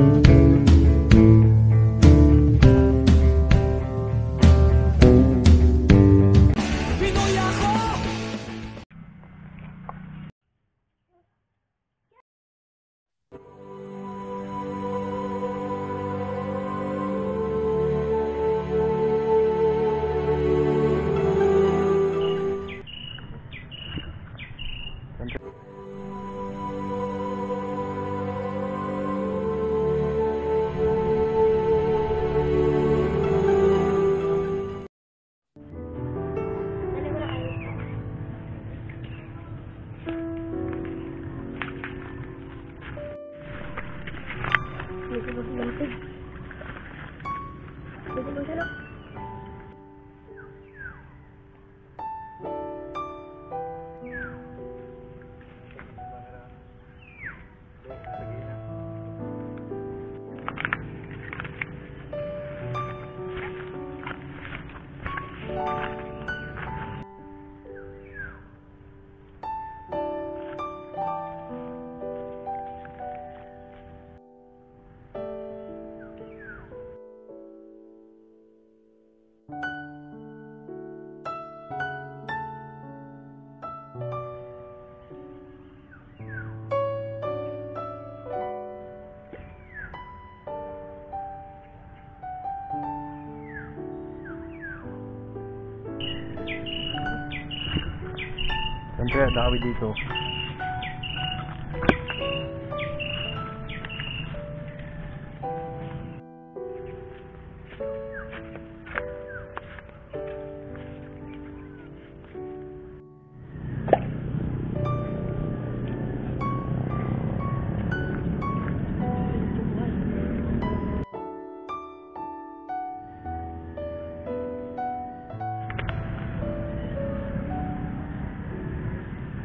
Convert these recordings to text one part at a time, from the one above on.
Dito Siyempre, dami dito.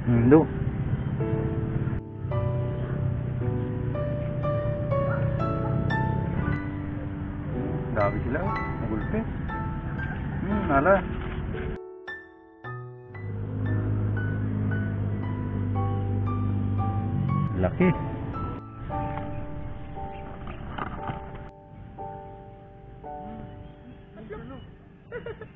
Hello. Dami sila. Nagulpe. Hmm, ala. Laki. Laki.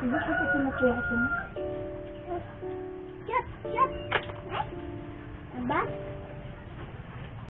Bakit ito kinukuha ko mo? Cute, cute. Ay, aba?